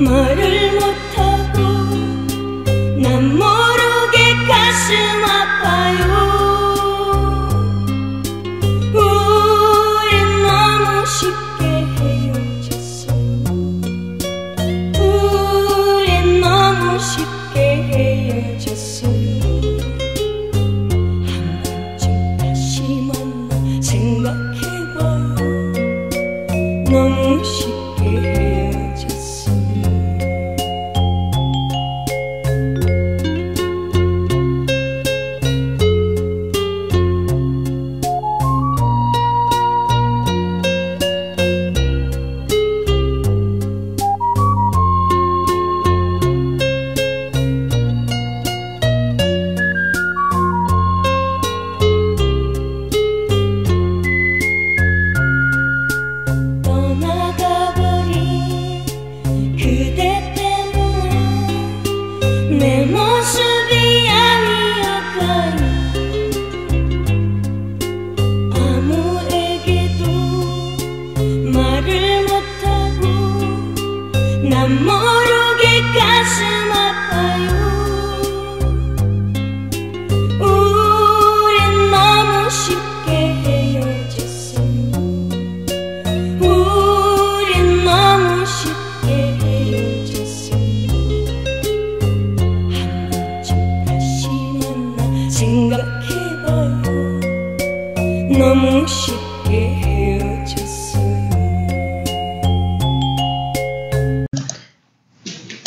말을 못하고 난 모르게 가슴 아파요. 우린 너무 쉽 singa que vai, não